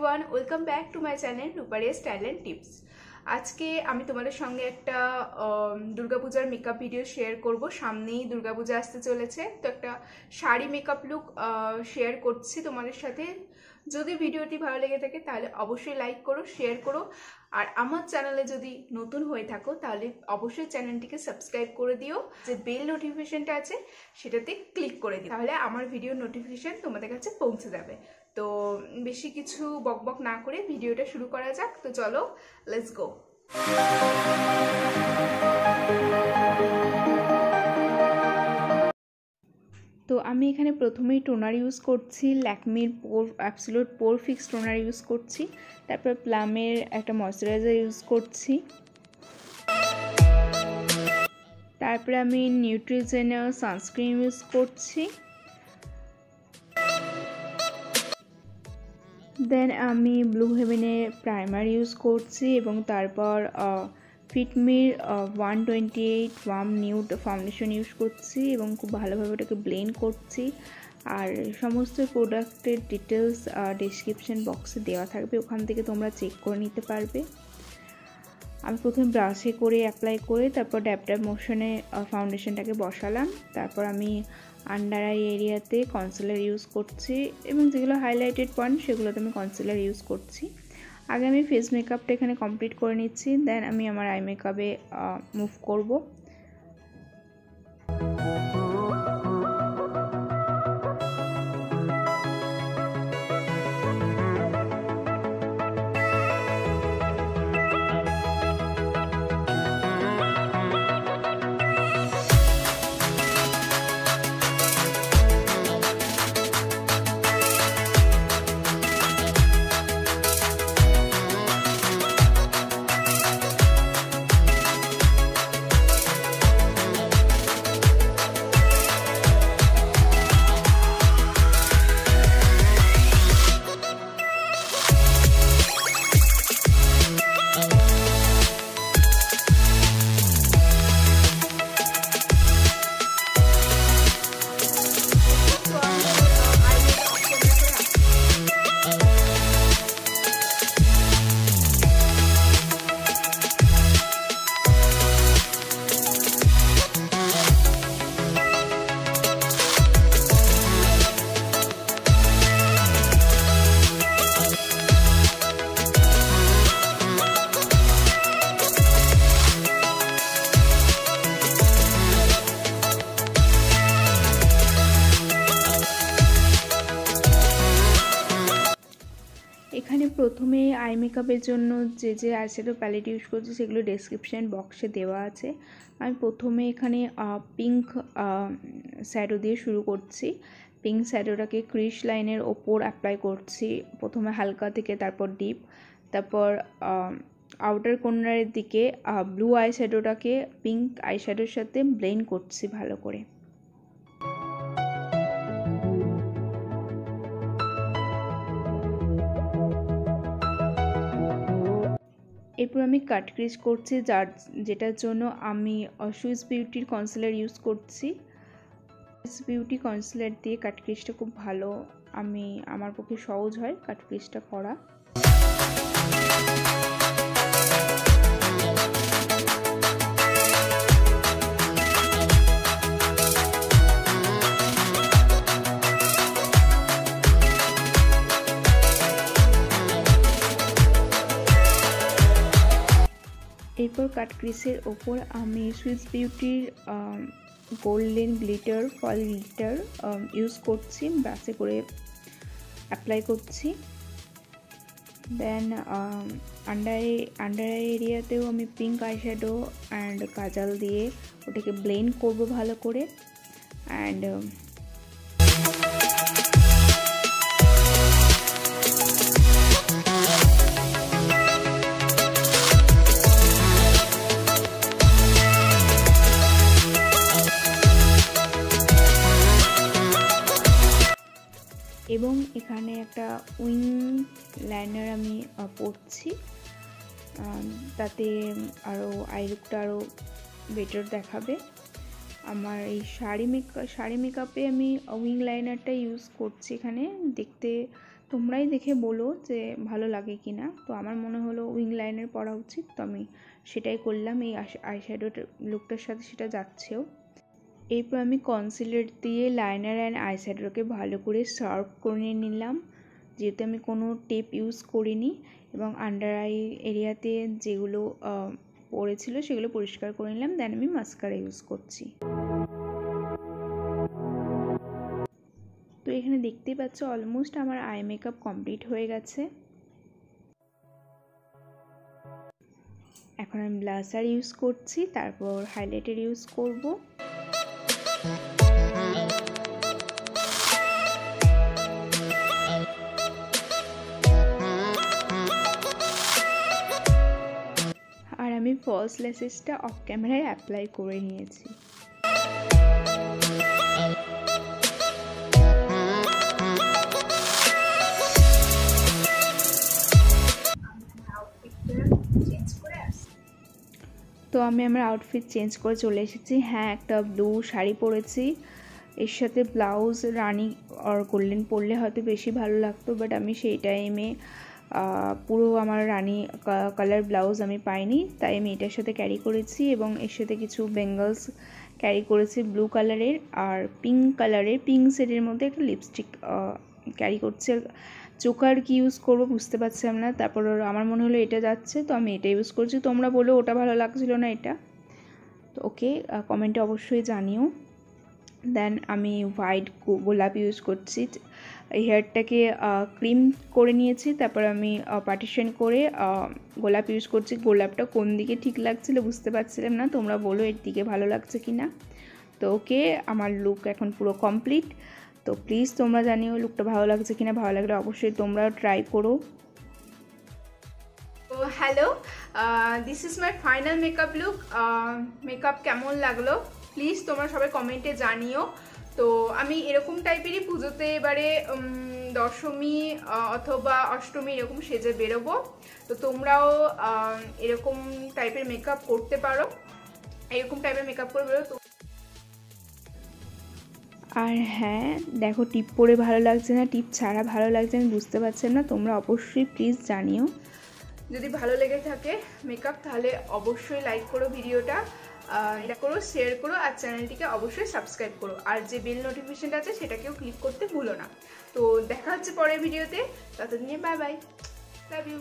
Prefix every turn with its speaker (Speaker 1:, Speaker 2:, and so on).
Speaker 1: Everyone welcome back to my channel Rupariya style tips আজকে আমি তোমাদের সঙ্গে একটা দুর্গাপূজার মেকআপ ভিডিও শেয়ার করব। সামনেই দুর্গাপূজা আসতে চলেছে, তো একটা শাড়ি মেকআপ লুক শেয়ার করছি তোমাদের সাথে। যদি ভিডিওটি ভালো লেগে থাকে, তাহলে অবশ্যই লাইক করো শেয়ার করো। আর আমার চ্যানেলে যদি নতুন হয়ে থাকো, তাহলে অবশ্যই চ্যানেলটিকে সাবস্ক্রাইব করে দিও। যে বেল নোটিফিকেশনটা আছে, সেটাতে ক্লিক করে দিও। তাহলে আমার ভিডিও নোটিফিকেশন তোমাদের কাছে পৌঁছে যাবে। তো বেশি কিছু বকবক না করে ভিডিওটা শুরু করা যাক। তো চলো লেটস গো তো আমি এখানে প্রথমেই টোনার ইউজ করছি, ল্যাকমির pore absolute pore fix toner use করছি, তারপর প্লামের একটা ময়শ্চারাইজার ইউজ করছি। তারপরে আমি নিউট্রিজেনার সানস্ক্রিন ইউজ করছি। দেন আমি ব্লু হেভেনের প্রাইমার ইউজ করছি এবং তারপর ফিটমির one twenty eight warm nude foundation use করছি এবং খুব ভালোভাবে ওটাকে ব্লেন্ড করছি। আর সমস্ত প্রোডাক্টের ডিটেলস ডিসক্রিপশন বক্সে দেওয়া থাকবে, ওখান থেকে তোমরা চেক করে নিতে পারবে। আমি প্রথমে ব্রাশে করে অ্যাপ্লাই করে তারপর ড্যাপ ড্যাপ মোশনে ফাউন্ডেশনটাকে বসালাম। তারপর আমি আন্ডার আই এরিয়াতে কনসিলার ইউজ করছি এবং যেগুলো হাইলাইটেড পয়েন্ট সেগুলোতে আমি কনসিলার ইউজ করছি। আগে আমি ফেস মেকআপটা এখানে কমপ্লিট করে নিচ্ছি দেন আমি আমার আই মেকআপে মুভ করব। প্রথমে আই মেকআপের জন্য যে যে আইশ্যাডো প্যালেট ইউজ করছি সেগুলো ডেসক্রিপশান বক্সে দেওয়া আছে। আমি প্রথমে এখানে পিঙ্ক শ্যাডো দিয়ে শুরু করছি। পিঙ্ক শ্যাডোটাকে ক্রিশ লাইনের ওপর অ্যাপ্লাই করছি। প্রথমে হালকা থেকে তারপর ডিপ তারপর আউটার কর্নারের দিকে ব্লু আই শ্যাডোটাকে পিঙ্ক আই শ্যাডোর সাথে ব্লেন্ড করছি ভালো করে। এরপর আমি কাট ক্রিজ করছি, যার, যেটার জন্য আমি অসুইস বিউটির কনসিলার ইউজ করছি। বিউটি কনসিলার দিয়ে কাট ক্রিজটা খুব ভালো, আমি, আমার পক্ষে সহজ হয় কাট ক্রিজটা করা। এরপর কাট ক্রিসের ওপর আমি Swiss বিউটির golden glitter fall glitter use করছি, ব্রাশে করে অ্যাপ্লাই করছি। দেন আন্ডার আন্ডার এরিয়াতেও আমি পিঙ্ক আইশ্যাডো অ্যান্ড কাজাল দিয়ে ওটাকে ব্লেন্ড করব ভালো করে। অ্যান্ড এবং এখানে একটা উইং লাইনার আমি পরছি। তাতে আরও আই লুকটা আরও বেটার দেখাবে। আমার এই শাড়ি মেকআপ শাড়ি মেকআপে আমি উইং লাইনারটা ইউজ করছি এখানে। দেখতে, তোমরাই দেখে বলো যে ভালো লাগে কি না তো আমার মনে হলো উইং লাইনের পরা উচিত। তো আমি সেটাই করলাম। এই আইশ্যাডোটার লুকটার সাথে সেটা যাচ্ছেও। এরপর আমি কনসিলার দিয়ে লাইনার অ্যান্ড আইশ্যাডোকে ভালো করে সার্ভ করে নিলাম। যেহেতু আমি কোনো টেপ ইউজ করিনি এবং আন্ডার আই এরিয়াতে যেগুলো পড়েছিল সেগুলো পরিষ্কার করে নিলাম দেন আমি মাস্কারা ইউজ করছি। তো এখানে দেখতেই পাচ্ছ অলমোস্ট আমার আই মেকআপ কমপ্লিট হয়ে গেছে। এখন আমি ব্লাসার ইউজ করছি, তারপর হাইলাইটার ইউজ করব। ফলস লেসেসটা অফ ক্যামেরায় অ্যাপ্লাই করে নিয়েছি। তো আমি আমার আউটফিট চেঞ্জ করে চলে এসেছি। হ্যাঁ একটা ব্লু শাড়ি পরেছি। এর সাথে ব্লাউজ রানি আর গোল্ডেন পরলে হয়তো বেশি ভালো লাগতো বাট আমি সেই টাইমে পুরো আমার রানি কালার ব্লাউজ আমি পাইনি, তাই আমি এটার সাথে ক্যারি করেছি এবং এর সাথে কিছু বেঙ্গলস ক্যারি করেছি ব্লু কালারের আর পিঙ্ক কালারের পিঙ্ক সেটের মধ্যে একটা লিপস্টিক ক্যারি করছে। চোকার কি ইউজ করব বুঝতে পারছিলাম না। তারপর আমার মনে হলো এটা যাচ্ছে, তো আমি এটা ইউজ করছি। তোমরা বলো, ওটা ভালো লাগছিল না এটা? তো ওকে কমেন্টে অবশ্যই জানিও। দেন আমি হোয়াইট গোলাপ ইউজ করছি। হেয়ারটাকে ক্রিম করে নিয়েছি। তারপর আমি পার্টিশন করে গোলাপ ইউজ করছি। গোলাপটা কোন দিকে ঠিক লাগছিল বুঝতে পারছিলাম না। তোমরা বলো এর দিকে ভালো লাগছে কি না তো ওকে, আমার লুক এখন পুরো কমপ্লিট তো প্লিজ তোমরা জানিও লুকটা ভালো লাগছে কিনা। ভালো লাগলে অবশ্যই তোমরাও ট্রাই করো।
Speaker 2: Hello this is my final makeup look makeup কেমন লাগল? প্লিজ তোমরা সবাই কমেন্টে জানিও। তো আমি এরকম টাইপেরই পুজোতে এবারে দশমী অথবা অষ্টমী এরকম সেজে বেরোবো। তো তোমরাও এরকম টাইপের মেকআপ করতে পারো। এরকম টাইপের মেকআপ করে বেরো তো
Speaker 1: আর হ্যাঁ দেখো টিপ পরে ভালো লাগছে না টিপ ছাড়া ভালো লাগছে আমি বুঝতে পারছেন না তোমরা অবশ্যই প্লিজ জানিও।
Speaker 2: যদি ভালো লেগে থাকে মেকআপ তাহলে অবশ্যই লাইক করো ভিডিওটা এটা করো শেয়ার করো আর চ্যানেলটিকে অবশ্যই সাবস্ক্রাইব করো। আর যে বেল নোটিফিকেশানটা আছে, সেটাকেও ক্লিক করতে ভুলো না। তো দেখা হচ্ছে পরের ভিডিওতে ততদিনে বাই বাই লাভ ইউ